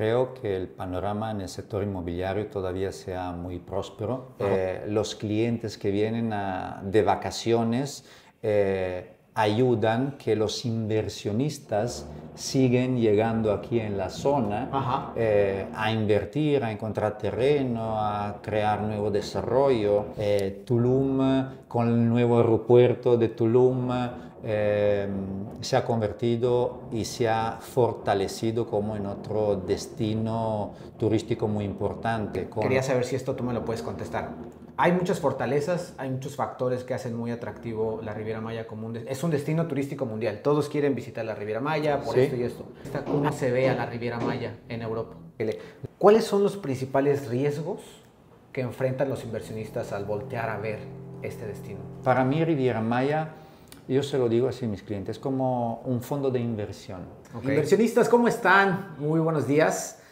creo que el panorama en el sector inmobiliario todavía sea muy próspero. Eh, los clientes que vienen de vacaciones eh, ayudan que los inversionistas siguen llegando aquí en la zona eh, a invertir, a encontrar terreno, a crear nuevo desarrollo. Tulum, con el nuevo aeropuerto de Tulum, eh, se ha convertido y se ha fortalecido como en otro destino turístico muy importante. Quería saber si esto tú me lo puedes contestar. Hay muchas fortalezas, hay muchos factores que hacen muy atractivo la Riviera Maya como un es un destino turístico mundial. Todos quieren visitar la Riviera Maya por esto y esto. ¿Cómo se ve a la Riviera Maya en Europa? ¿Cuáles son los principales riesgos que enfrentan los inversionistas al voltear a ver este destino? Para mí Riviera Maya yo se lo digo así a mis clientes, es como un fondo de inversión. Inversionistas, ¿cómo están? Muy buenos días.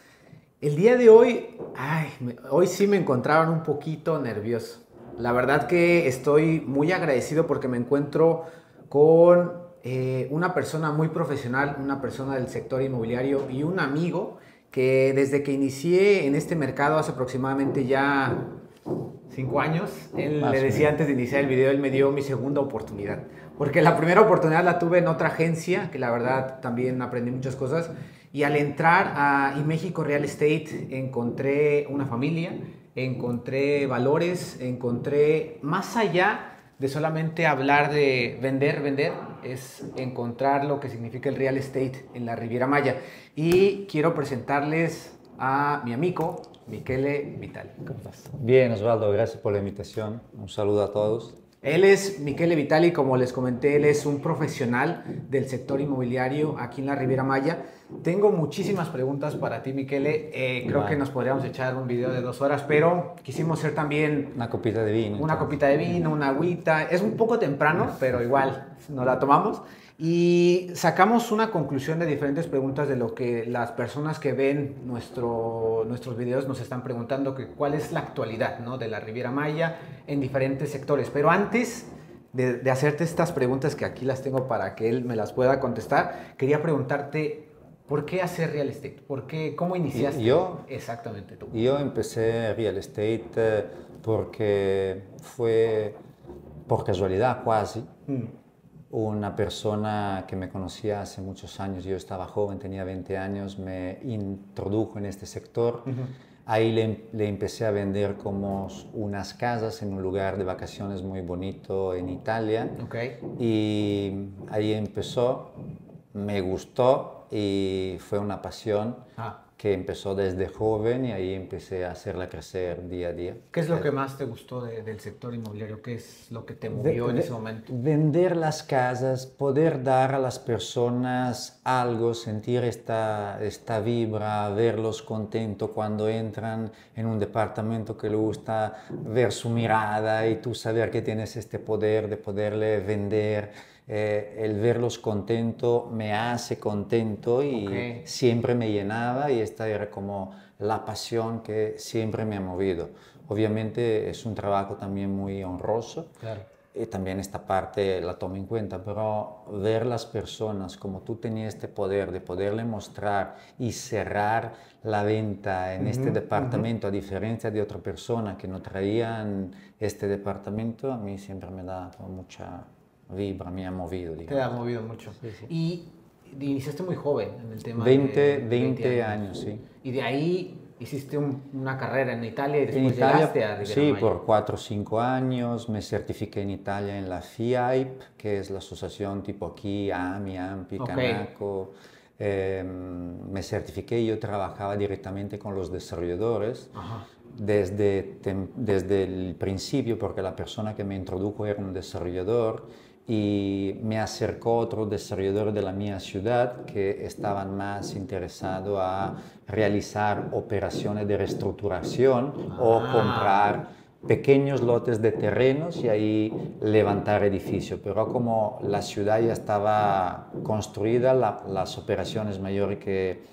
El día de hoy, ay, hoy sí me encontraban un poquito nervioso. La verdad que estoy muy agradecido porque me encuentro con eh, una persona muy profesional, una persona del sector inmobiliario y un amigo que desde que inicié en este mercado hace aproximadamente ya cinco años, él le decía antes de iniciar el video, él me dio mi segunda oportunidad. Porque la primera oportunidad la tuve en otra agencia, que la verdad también aprendí muchas cosas. Y al entrar a México Real Estate encontré una familia, encontré valores, encontré más allá de solamente hablar de vender, vender, es encontrar lo que significa el real estate en la Riviera Maya. Y quiero presentarles a mi amigo Michele Vitali. ¿Cómo estás? Bien, Osvaldo, gracias por la invitación. Un saludo a todos. Él es Miquel Vitali, como les comenté, él es un profesional del sector inmobiliario aquí en la Riviera Maya. Tengo muchísimas preguntas para ti, Miquele. Eh, creo que nos podríamos echar un video de dos horas, pero quisimos hacer también... Una copita de vino. Una copita de vino, una agüita. Es un poco temprano, pero igual nos la tomamos. Y sacamos una conclusión de diferentes preguntas de lo que las personas que ven nuestro, nuestros videos nos están preguntando, que cuál es la actualidad ¿no? de la Riviera Maya en diferentes sectores. Pero antes de, de, hacerte estas preguntas, que aquí las tengo para que él me las pueda contestar, quería preguntarte, ¿por qué hacer real estate? ¿Por qué, ¿Cómo iniciaste? Yo, Exactamente tú. Yo empecé real estate eh, porque fue por casualidad casi. Mm una persona que me conocía hace muchos años, yo estaba joven, tenía 20 años, me introdujo en este sector. Ahí le, empecé a vender como unas casas en un lugar de vacaciones muy bonito en Italia. Okay. Y ahí empezó, me gustó y fue una pasión. Ah que empezó desde joven y ahí empecé a hacerla crecer día a día. ¿Qué es lo que más te gustó del sector inmobiliario? ¿Qué es lo que te movió en ese momento? Vender las casas, poder dar a las personas algo, sentir esta, esta vibra, verlos contentos cuando entran en un departamento que le gusta ver su mirada y tú saber que tienes este poder de poderle vender eh, el verlos contento me hace contento y siempre me llenaba y esta era como la pasión que siempre me ha movido. Obviamente es un trabajo también muy honroso. Y también esta parte la tomo en cuenta, pero ver las personas como tú tenías este poder de poderle mostrar y cerrar la venta en este departamento, a diferencia de otra persona que no traían este departamento, a mí siempre me da mucha, vibra, me ha movido. Te ha movido mucho. Y iniciaste muy joven en el tema 20, de 20, años. sí. Y de ahí hiciste una carrera en Italia y después llegaste a Sí, por 4 o 5 años me certifiqué en Italia en la FIAIP, que es la asociación tipo aquí, AMI, AMPI, Canaco. Em, me certifiqué y yo trabajaba directamente con los desarrolladores. Desde, desde el principio, porque la persona que me introdujo era un desarrollador, y me acercó otro desarrollador de la mía ciudad que estaban más interesados a realizar operaciones de reestructuración o ah. comprar pequeños lotes de terrenos y ahí levantar edificios. Pero como la ciudad ya estaba construida, las operaciones mayores que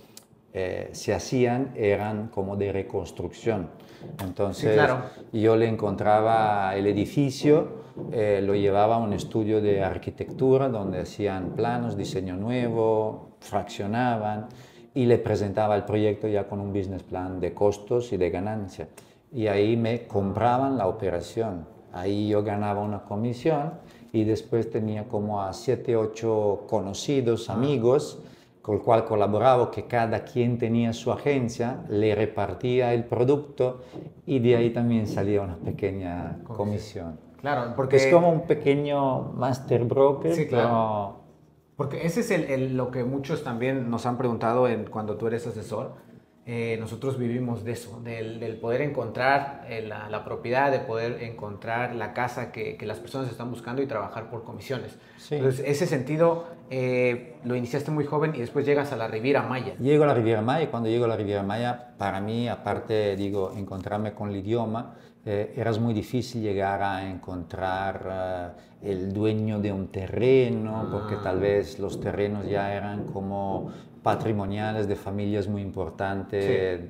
eh, se hacían eran como de reconstrucción. Entonces yo le encontraba el edificio eh, lo llevaba a un estudio de arquitectura donde hacían planos, diseño nuevo, fraccionaban y le presentaba el proyecto ya con un business plan de costos y de ganancia. Y ahí me compraban la operación. Ahí yo ganaba una comisión y después tenía como a 7, 8 conocidos, amigos, con el cual colaboraba, que cada quien tenía su agencia, le repartía el producto y de ahí también salía una pequeña comisión. Claro, porque... Es como un pequeño master broker, sí, claro. Porque ese es el, lo que muchos también nos han preguntado en, cuando tú eres asesor. Eh, nosotros vivimos de eso, del, poder encontrar eh, la, propiedad, de poder encontrar la casa que, las personas están buscando y trabajar por comisiones. Entonces, ese sentido eh, lo iniciaste muy joven y después llegas a la Riviera Maya. Llego a la Riviera Maya y cuando llego a la Riviera Maya, para mí, aparte, digo, encontrarme con el idioma, eh, era muy difícil llegar a encontrar eh, el dueño de un terreno, porque tal ah. vez los terrenos ya eran como patrimoniales de familias muy importantes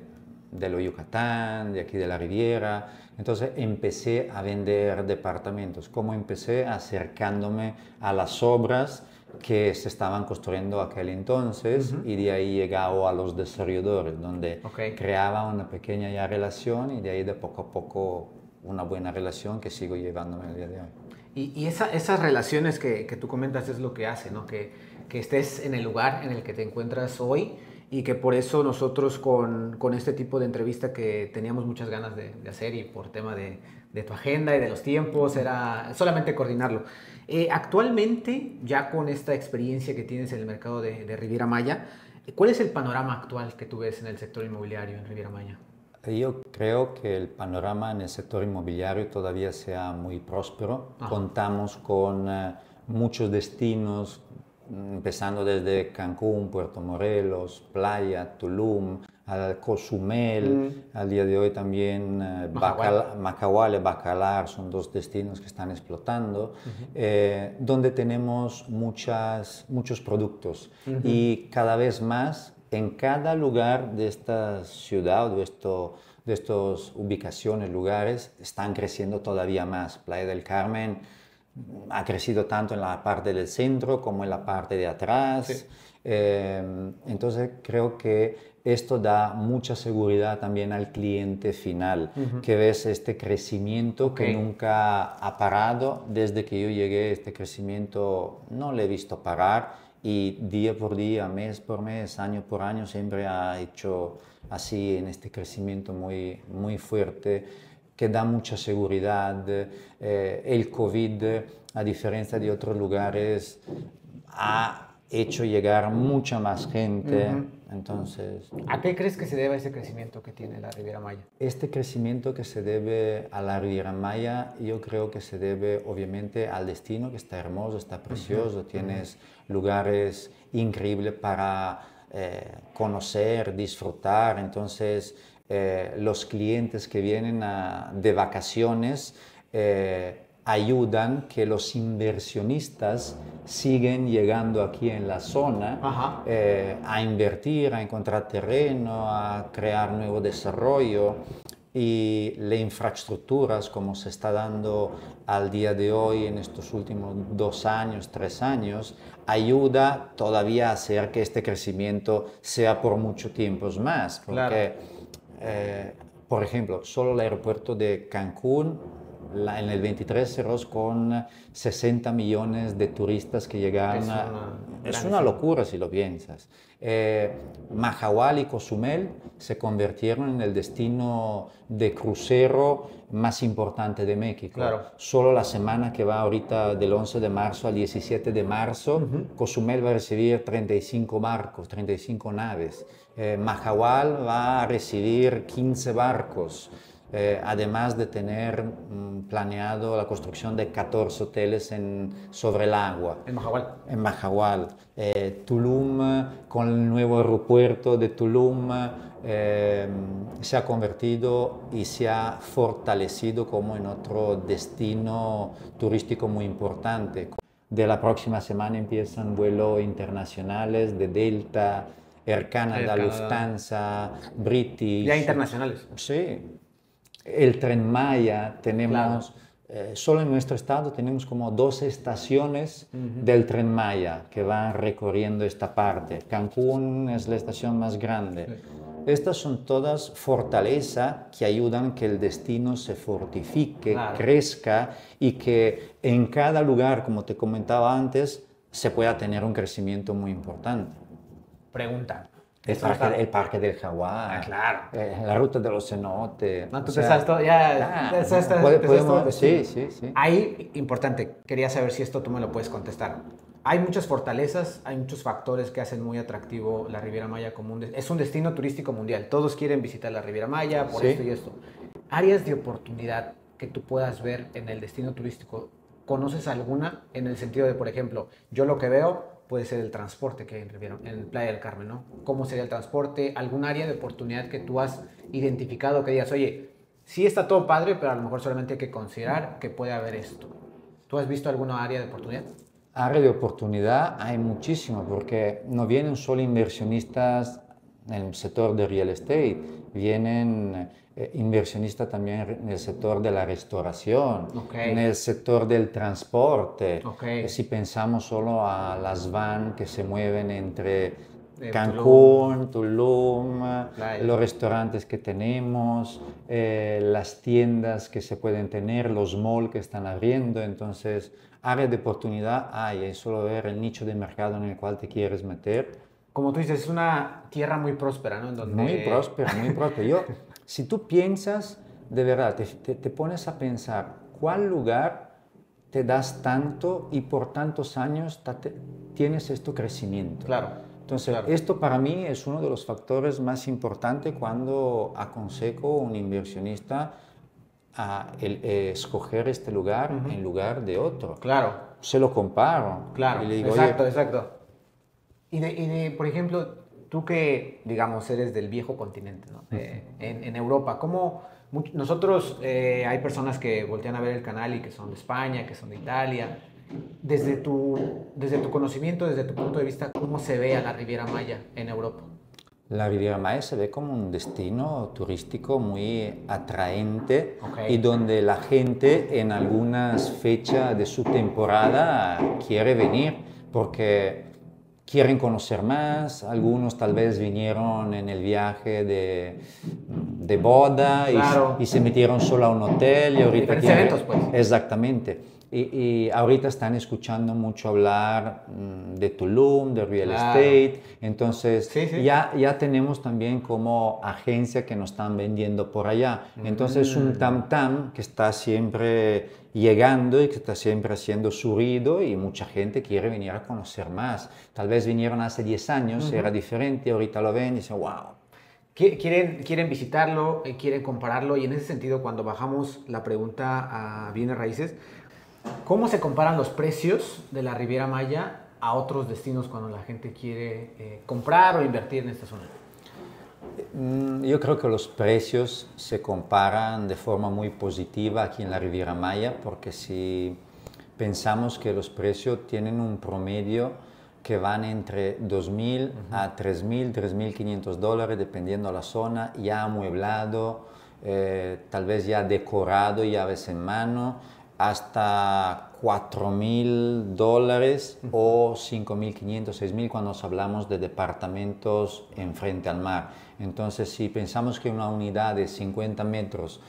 de lo Yucatán, de aquí de la Riviera. Entonces empecé a vender departamentos. ¿Cómo empecé? Acercándome a las obras que se estaban construyendo aquel entonces y de ahí llegaba a los desarrolladores, donde creaba una pequeña ya relación y de ahí de poco a poco una buena relación que sigo llevándome el día de hoy. Y, y esa, esas relaciones que, que, tú comentas es lo que hace, ¿no? Que, que, estés en el lugar en el que te encuentras hoy y que por eso nosotros con, con este tipo de entrevista que teníamos muchas ganas de, de hacer y por tema de, de, tu agenda y de los tiempos, era solamente coordinarlo. Eh, actualmente, ya con esta experiencia que tienes en el mercado de, de Riviera Maya, ¿cuál es el panorama actual que tú ves en el sector inmobiliario en Riviera Maya? Yo creo que el panorama en el sector inmobiliario todavía sea muy próspero. Contamos con eh, muchos destinos, empezando desde Cancún, Puerto Morelos, Playa, Tulum, al Cozumel, mm. al día de hoy también eh, Bacalar son dos destinos que están explotando, eh, donde tenemos muchas, muchos productos y cada vez más en cada lugar de esta ciudad de, esto, de estas ubicaciones, lugares, están creciendo todavía más. Playa del Carmen ha crecido tanto en la parte del centro como en la parte de atrás. Eh, entonces creo que esto da mucha seguridad también al cliente final, que ves este crecimiento que nunca ha parado. Desde que yo llegué, este crecimiento no le he visto parar y día por día, mes por mes, año por año, siempre ha hecho así en este crecimiento muy, muy fuerte que da mucha seguridad. Eh, el COVID, a diferencia de otros lugares, ha hecho llegar mucha más gente. Entonces, ¿a qué crees que se debe ese crecimiento que tiene la Riviera Maya? Este crecimiento que se debe a la Riviera Maya, yo creo que se debe obviamente al destino que está hermoso, está precioso, tienes lugares increíbles para eh, conocer, disfrutar. Entonces, eh, los clientes que vienen de vacaciones eh, ayudan que los inversionistas siguen llegando aquí en la zona eh, a invertir, a encontrar terreno, a crear nuevo desarrollo y las infraestructuras como se está dando al día de hoy en estos últimos dos años, tres años, ayuda todavía a hacer que este crecimiento sea por mucho tiempo más. Porque, eh, por ejemplo, solo el aeropuerto de Cancún en el 23 cerró con 60 millones de turistas que llegaron. Es una, locura si lo piensas. Eh, Mahahual y Cozumel se convirtieron en el destino de crucero más importante de México. Solo la semana que va ahorita del 11 de marzo al 17 de marzo, Cozumel va a recibir 35 barcos, 35 naves. Eh, Mahahual va a recibir 15 barcos. Eh, además de tener mm, planeado la construcción de 14 hoteles en, sobre el agua. En Mahahual. En Mahahual. Eh, Tulum, con el nuevo aeropuerto de Tulum, eh, se ha convertido y se ha fortalecido como en otro destino turístico muy importante. De la próxima semana empiezan vuelos internacionales de Delta, Air Canada, Lufthansa, British. Ya internacionales. Sí, el tren Maya, tenemos eh, solo en nuestro estado tenemos como dos estaciones del tren Maya que van recorriendo esta parte. Cancún es la estación más grande. Estas son todas fortalezas que ayudan que el destino se fortifique, crezca y que en cada lugar, como te comentaba antes, se pueda tener un crecimiento muy importante. Pregunta. El parque, el parque, del Jaguar. Ah, claro. Eh, la ruta de los cenotes. No, tú te sabes todo. Ya, podemos, sí, sí, sí. Ahí, importante, quería saber si esto tú me lo puedes contestar. Hay muchas fortalezas, hay muchos factores que hacen muy atractivo la Riviera Maya como un... Es un destino turístico mundial. Todos quieren visitar la Riviera Maya por esto y esto. Áreas de oportunidad que tú puedas ver en el destino turístico, ¿conoces alguna? En el sentido de, por ejemplo, yo lo que veo puede ser el transporte que hay en, en Playa del Carmen, ¿no? ¿Cómo sería el transporte? ¿Algún área de oportunidad que tú has identificado que digas, oye, sí está todo padre, pero a lo mejor solamente hay que considerar que puede haber esto? ¿Tú has visto alguna área de oportunidad? Área de oportunidad hay muchísimo, porque no vienen solo inversionistas en el sector de real estate, vienen eh, inversionistas también en el sector de la restauración, en el sector del transporte. Eh, si pensamos solo a las van que se mueven entre Cancún, Tulum, los restaurantes que tenemos, eh, las tiendas que se pueden tener, los malls que están abriendo. Entonces, área de oportunidad hay, es solo ver el nicho de mercado en el cual te quieres meter como tú dices, es una tierra muy próspera, ¿no? Muy próspera, muy próspera. Yo, si tú piensas, de verdad, te, pones a pensar, ¿cuál lugar te das tanto y por tantos años tienes este crecimiento? Claro. Entonces, esto para mí es uno de los factores más importantes cuando aconsejo a un inversionista a escoger este lugar en lugar de otro. Claro. Se lo comparo. Claro. Y le digo, exacto, exacto. Y de, por ejemplo, tú que, digamos, eres del viejo continente, ¿no? Eh, en, Europa, ¿cómo nosotros, eh, hay personas que voltean a ver el canal y que son de España, que son de Italia. Desde tu, desde tu conocimiento, desde tu punto de vista, ¿cómo se ve a la Riviera Maya en Europa? La Riviera Maya se ve como un destino turístico muy atraente y donde la gente en algunas fechas de su temporada quiere venir porque quieren conocer más, algunos tal vez vinieron en el viaje de, de boda y, se metieron solo a un hotel y ahorita tienen, pues. Exactamente. Y, ahorita están escuchando mucho hablar mm, de Tulum, de real estate. Entonces, Ya, ya tenemos también como agencia que nos están vendiendo por allá. Entonces, un mm. tam tam que está siempre llegando y que está siempre haciendo su ruido y mucha gente quiere venir a conocer más. Tal vez vinieron hace 10 años, era diferente, ahorita lo ven y dicen, wow. Quieren, quieren visitarlo, eh, quieren compararlo y en ese sentido cuando bajamos la pregunta a bienes raíces, ¿cómo se comparan los precios de la Riviera Maya a otros destinos cuando la gente quiere eh, comprar o invertir en esta zona? Mm, yo creo que los precios se comparan de forma muy positiva aquí en la Riviera Maya, porque si pensamos que los precios tienen un promedio que van entre 2.000 a 3.000, 3.500 dólares, dependiendo de la zona, ya amueblado, eh, tal vez ya decorado, llaves en mano, hasta 4.000 dólares o 5.500, 6.000 cuando nos hablamos de departamentos en frente al mar. Entonces, si pensamos que una unidad de 50 metros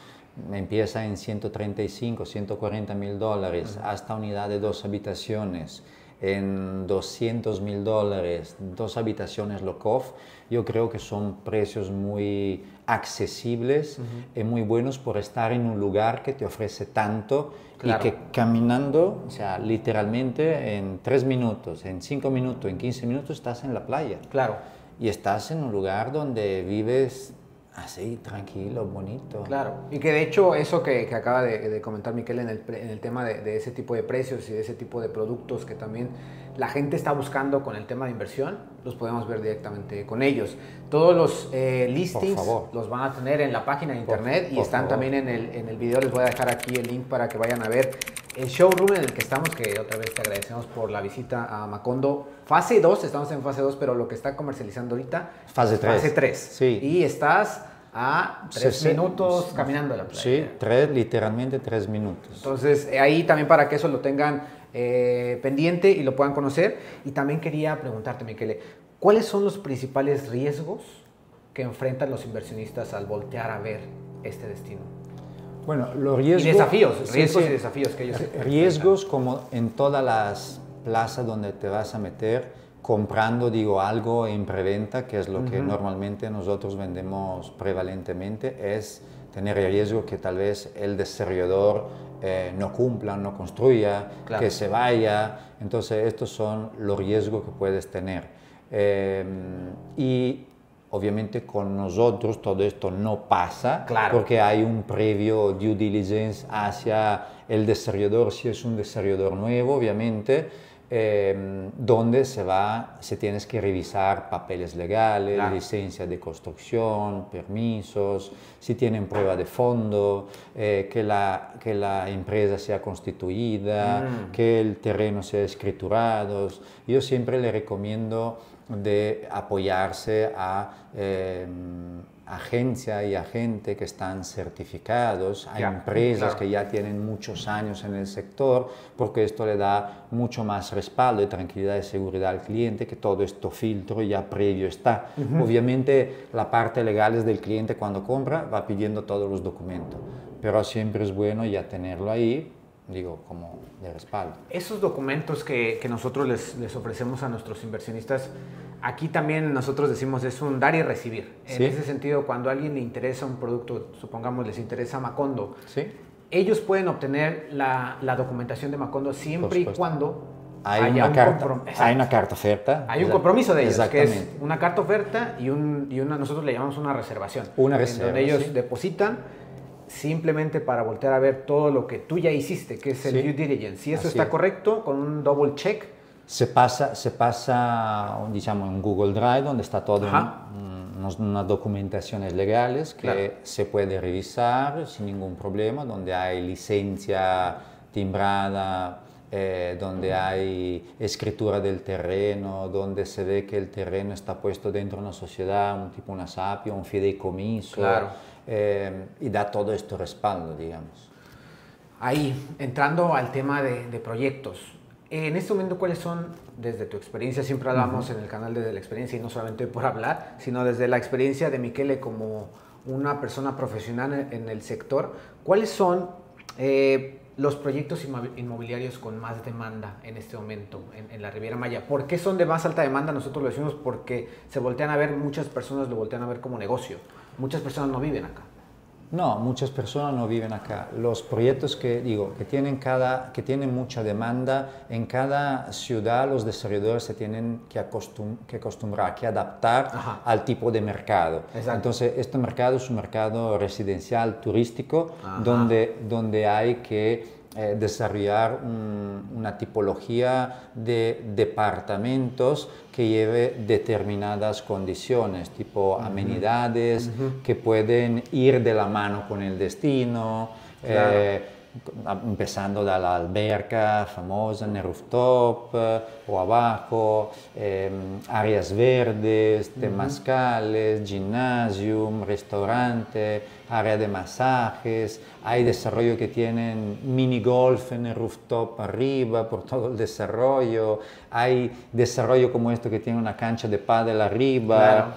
empieza en 135, 140 mil dólares, hasta unidad de dos habitaciones en 200 mil dólares, dos habitaciones low-cost, yo creo que son precios muy accesibles y muy buenos por estar en un lugar que te ofrece tanto y que caminando, o sea, literalmente en tres minutos, en cinco minutos, en 15 minutos estás en la playa. Claro. Y estás en un lugar donde vives así, tranquilo, bonito. Claro, y que de hecho eso que, acaba de, comentar Miquel en el, en el tema de, ese tipo de precios y de ese tipo de productos que también la gente está buscando con el tema de inversión, los podemos ver directamente con ellos. Todos los eh, listings los van a tener en la página de internet y están también en el, en el video, les voy a dejar aquí el link para que vayan a ver el showroom en el que estamos, que otra vez te agradecemos por la visita a Macondo. Fase 2, estamos en fase 2, pero lo que está comercializando ahorita... Fase 3. Fase 3. Sí. Y estás a tres minutos caminando a la playa. Sí, tres, literalmente tres minutos. Entonces, eh, ahí también para que eso lo tengan eh, pendiente y lo puedan conocer. Y también quería preguntarte, Miquele, ¿cuáles son los principales riesgos que enfrentan los inversionistas al voltear a ver este destino? Bueno, los riesgos... Y desafíos, riesgos y desafíos que ellos... Riesgos como en todas las plazas donde te vas a meter, comprando, digo, algo en preventa, que es lo que normalmente nosotros vendemos prevalentemente, es tener el riesgo que tal vez el desarrollador eh, no cumpla, no construya, que se vaya. Entonces, estos son los riesgos que puedes tener. Eh, y obviamente con nosotros todo esto no pasa, porque hay un previo due diligence hacia el desarrollador, si es un desarrollador nuevo, obviamente Em, donde se va, se tienes que revisar papeles legales, licencia de construcción, permisos, si tienen prueba de fondo, eh, que, la, que la empresa sea constituida, mm. que el terreno sea escriturado. Yo siempre le recomiendo de apoyarse a em, agencia y agente que están certificados, hay empresas que ya tienen muchos años en el sector, porque esto le da mucho más respaldo y tranquilidad y seguridad al cliente, que todo esto filtro ya previo está. Obviamente la parte legal es del cliente cuando compra, va pidiendo todos los documentos, pero siempre es bueno ya tenerlo ahí digo, como de respaldo. Esos documentos que, que nosotros les, les, ofrecemos a nuestros inversionistas, aquí también nosotros decimos es un dar y recibir. En ese sentido, cuando a alguien le interesa un producto, supongamos les interesa Macondo, ¿Sí? ellos pueden obtener la, la documentación de Macondo siempre y cuando hay una, carta, hay una carta oferta. Hay un compromiso de ellos, que es una carta oferta y, un, y una, nosotros le llamamos una reservación. Una reservación. donde ellos depositan simplemente para voltear a ver todo lo que tú ya hiciste, que es el due diligence. Si eso está correcto, con un double check. Se pasa, se pasa digamos, en Google Drive, donde está todo unas documentaciones legales que se puede revisar sin ningún problema, donde hay licencia timbrada, eh, donde hay escritura del terreno, donde se ve que el terreno está puesto dentro de una sociedad, un tipo una sapia, un fideicomiso. Claro eh, y da todo esto respaldo, digamos. Ahí, entrando al tema de, proyectos, en este momento, ¿cuáles son, desde tu experiencia, siempre hablamos en el canal desde la experiencia y no solamente por hablar, sino desde la experiencia de Miquele como una persona profesional en el sector, ¿cuáles son eh, los proyectos inmobiliarios con más demanda en este momento en, en, la Riviera Maya? ¿Por qué son de más alta demanda? Nosotros lo decimos porque se voltean a ver, muchas personas lo voltean a ver como negocio muchas personas no viven acá. No, muchas personas no viven acá. Los proyectos que digo que tienen cada que tienen mucha demanda en cada ciudad los desarrolladores se tienen que, que acostumbrar, que adaptar al tipo de mercado. Entonces este mercado es un mercado residencial turístico donde donde hay que eh, desarrollar una tipología de departamentos que lleve determinadas condiciones, tipo amenidades, que pueden ir de la mano con el destino. Eh, empezando de la alberca famosa en el rooftop o abajo, em, áreas verdes, temazcales, gimnasium, restaurante, área de masajes, hay desarrollo que tienen mini golf en el rooftop arriba por todo el desarrollo, hay desarrollo como esto que tiene una cancha de pádel arriba.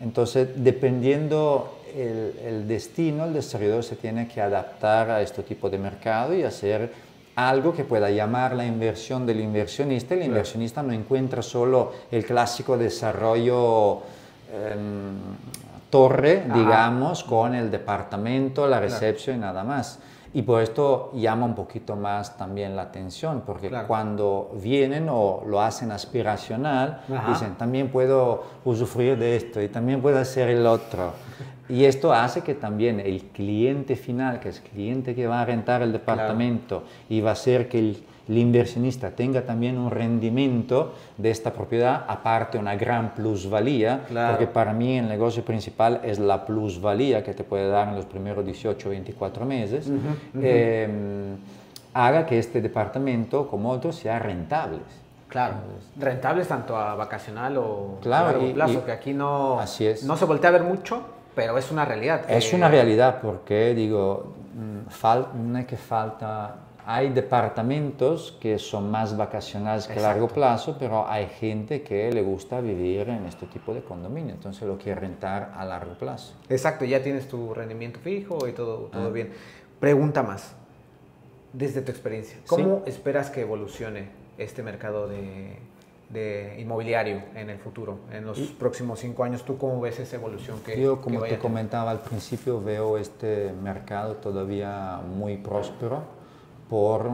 Entonces, dependiendo el, destino, el desarrollador se tiene que adaptar a este tipo de mercado y hacer algo que pueda llamar la inversión del inversionista. El inversionista no encuentra solo el clásico desarrollo em, torre, digamos, con el departamento, la recepción y nada más. Y por esto llama un poquito más también la atención, porque cuando vienen o lo hacen aspiracional, dicen, también puedo usufruir de esto y también puedo hacer el otro. Y esto hace que también el cliente final, que es el cliente que va a rentar el departamento y va a hacer que el, inversionista tenga también un rendimiento de esta propiedad, aparte una gran plusvalía, porque para mí el negocio principal es la plusvalía que te puede dar en los primeros 18 o 24 meses, em, haga que este departamento, como otros, sea rentable. Claro, rentables tanto a vacacional o claro, a largo plazo, que aquí no, no se voltea a ver mucho, pero es una realidad. Es una realidad porque, digo, mm, no es que falta hay departamentos que son más vacacionales que a largo plazo, pero hay gente que le gusta vivir en este tipo de condominio, entonces lo quiere rentar a largo plazo. Exacto, ya tienes tu rendimiento fijo y todo, todo ah. bien. Pregunta más, desde tu experiencia, ¿cómo esperas que evolucione este mercado de, inmobiliario en el futuro, en los próximos cinco años? ¿Tú cómo ves esa evolución? Que, Yo, como te comentaba al principio, veo este mercado todavía muy próspero por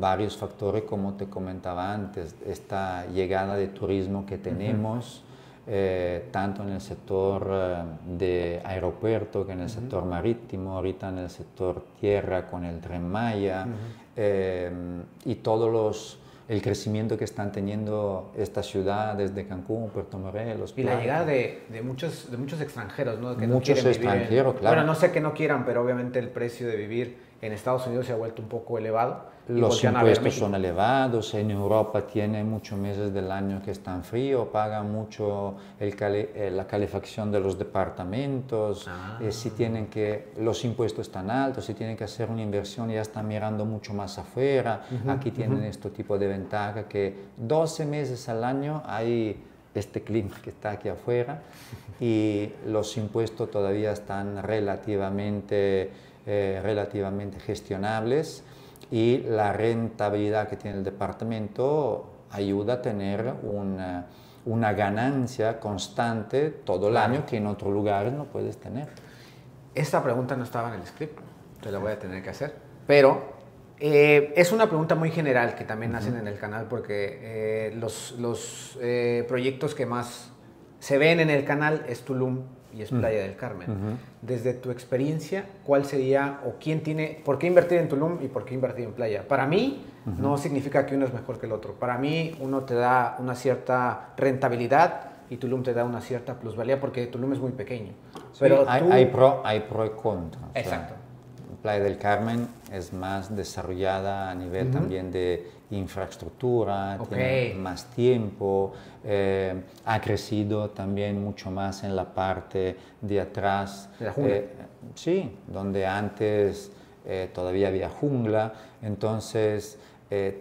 varios factores, como te comentaba antes, esta llegada de turismo que tenemos, eh, tanto en el sector eh, de aeropuerto que en el sector marítimo, ahorita en el sector tierra con el tren Maya, eh, y todos los el crecimiento que están teniendo estas ciudades de Cancún, Puerto Morelos. Y la llegada de, de, muchos, de muchos extranjeros, ¿no? Que muchos extranjeros, claro. Bueno, no sé que no quieran, pero obviamente el precio de vivir en Estados Unidos se ha vuelto un poco elevado. Los impuestos son elevados, en Europa tiene muchos meses del año que están fríos, pagan mucho el eh, la calefacción de los departamentos, ah. eh, si tienen que, los impuestos están altos, si tienen que hacer una inversión ya están mirando mucho más afuera, aquí tienen este tipo de ventaja que 12 meses al año hay este clima que está aquí afuera y los impuestos todavía están relativamente eh, relativamente gestionables y la rentabilidad que tiene el departamento ayuda a tener una, una ganancia constante todo el año que en otros lugares no puedes tener. Esta pregunta no estaba en el script, te la voy a tener que hacer, pero eh, es una pregunta muy general que también hacen en el canal porque eh, los, los proyectos que más se ven en el canal es Tulum y es Playa del Carmen. Desde tu experiencia, ¿cuál sería o quién tiene, por qué invertir en Tulum y por qué invertir en playa? Para mí no significa que uno es mejor que el otro. Para mí uno te da una cierta rentabilidad y Tulum te da una cierta plusvalía porque Tulum es muy pequeño. Pero hay, pro, hay pro y contra. Exacto. Playa del Carmen es más desarrollada a nivel también de infraestructura, tiene más tiempo, eh, ha crecido también mucho más en la parte de atrás. ¿De la jungla? Eh, sí, donde antes eh, todavía había jungla, entonces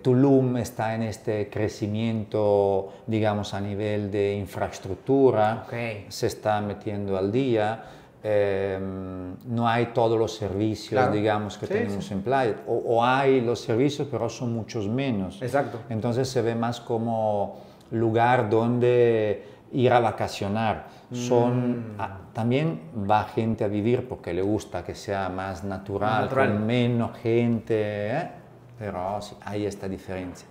Tulum está en este crecimiento, digamos, a nivel de infraestructura, se está metiendo al día. Em, no hay todos los servicios, digamos, que tenemos en playa. O, hay los servicios, pero son muchos menos. Exacto. Entonces se ve más como lugar donde ir a vacacionar. Son, mm. también va gente a vivir porque le gusta que sea más natural, con menos gente, ¿eh? pero sí, hay esta diferencia.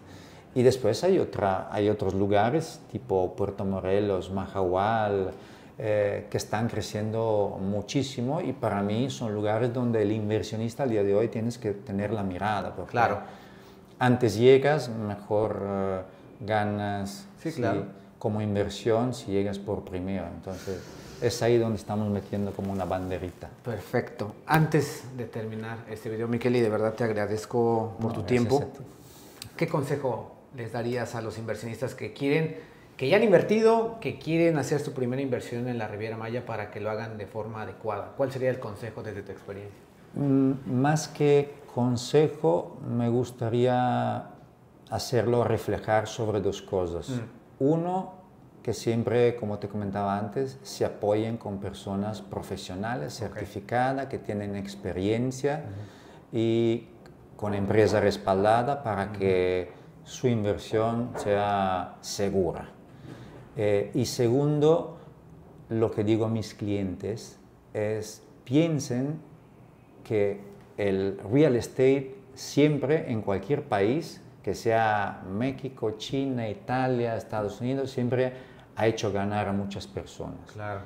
Y después hay, otra, hay otros lugares, tipo Puerto Morelos, Mahahual, eh, que están creciendo muchísimo y para mí son lugares donde el inversionista al día de hoy tienes que tener la mirada. Porque claro. Antes llegas, mejor eh, ganas sí, claro. como inversión si llegas por primero. Entonces es ahí donde estamos metiendo como una banderita. Perfecto. Antes de terminar este video, Miqueli, de verdad te agradezco por tu tiempo. ¿Qué consejo les darías a los inversionistas que quieren que ya han invertido, que quieren hacer su primera inversión en la Riviera Maya para que lo hagan de forma adecuada? ¿Cuál sería el consejo desde tu experiencia? Mm, más que consejo, me gustaría hacerlo reflejar sobre dos cosas. Mm. Uno, que siempre, como te comentaba antes, se apoyen con personas profesionales, certificadas, que tienen experiencia y con empresa respaldada para que su inversión sea segura. Eh, y segundo, lo que digo a mis clientes es piensen que el real estate siempre en cualquier país, que sea México, China, Italia, Estados Unidos, siempre ha hecho ganar a muchas personas. Claro.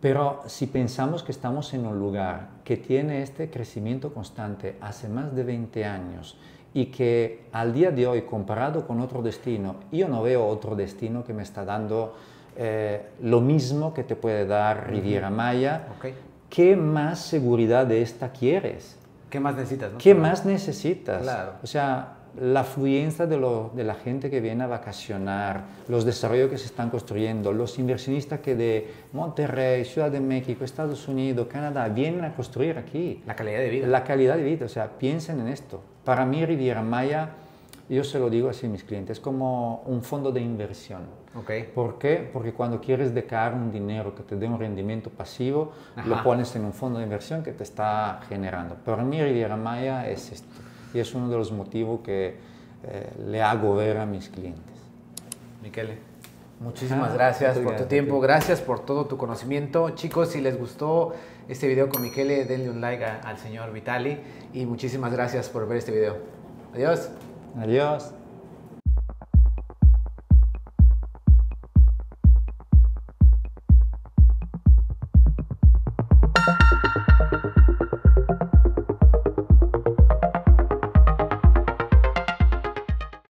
Pero si pensamos que estamos en un lugar que tiene este crecimiento constante hace más de 20 años, y que al día de hoy, comparado con otro destino, yo no veo otro destino que me está dando eh, lo mismo que te puede dar Riviera Maya. ¿Qué más seguridad de esta quieres? ¿Qué más necesitas? ¿Qué más necesitas? Claro. O sea, la afluencia de, lo, de, la gente que viene a vacacionar, los desarrollos que se están construyendo, los inversionistas que de Monterrey, Ciudad de México, Estados Unidos, Canadá, vienen a construir aquí. La calidad de vida. La calidad de vida, o sea, piensen en esto. Para mí Riviera Maya, yo se lo digo así a mis clientes, es como un fondo de inversión. Okay. ¿Por qué? Porque cuando quieres dejar un dinero que te dé un rendimiento pasivo, lo pones en un fondo de inversión que te está generando. Para mí Riviera Maya es esto y es uno de los motivos que eh, le hago ver a mis clientes. Miquele, muchísimas gracias por tu tiempo, gracias por todo tu conocimiento. Chicos, si les gustó este video con Miquele, denle un like al señor Vitali y muchísimas gracias por ver este video. Adiós. Adiós.